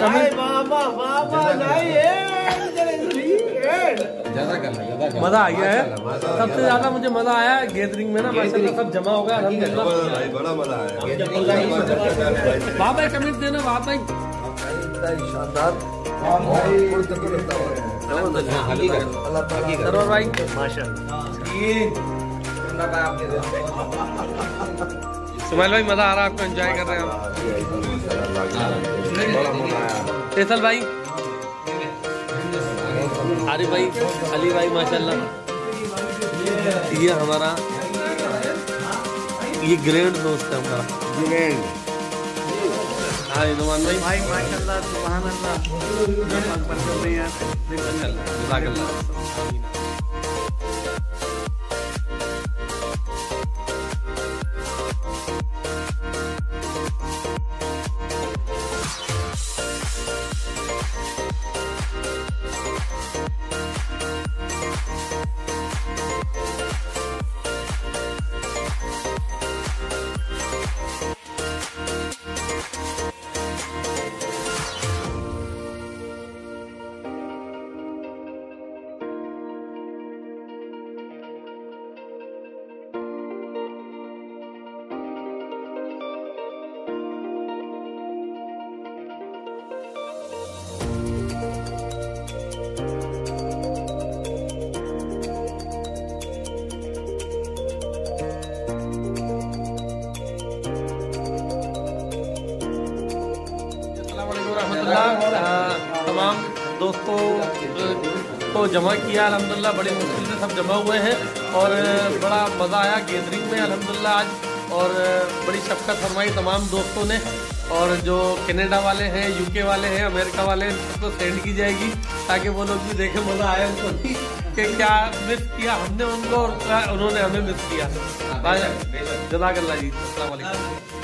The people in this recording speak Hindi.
कमेंट मज़ा आ गया है। सबसे ज़्यादा मुझे मज़ा आया है गैदरिंग में ना माशाल्लाह सब जमा हो गया बड़ा मज़ा आया। वहाँ भाई कमेंट देना वहाँ भाई। शानदार सरवर भाई। सुमैल भाई मज़ा आ रहा है आपको एंजॉय कर रहे हैं आप? फैसल भाई? आरिफ भाई अली भाई माशाल्लाह। ये हमारा ये ग्रेट दोस्त है हमारा। हाँ नुमान भाई। भाई माशाल्लाह सुभान अल्लाह। में यार रहमतुल्लाह तमाम दोस्तों को जमा किया अल्हम्दुलिल्लाह बड़ी मुश्किल से सब जमा हुए हैं और बड़ा मज़ा आया गैदरिंग में अल्हम्दुलिल्लाह आज और बड़ी शफकत फरमाई तमाम दोस्तों ने और जो कनाडा वाले हैं यूके वाले हैं अमेरिका वाले हैं सबको सेंड की जाएगी ताकि वो लोग भी देखें मज़ा आया उनको भी कि क्या मिस किया हमने उनको और उन्होंने हमें मिस किया। जजाकल्ला जी अस्सलाम वालेकुम।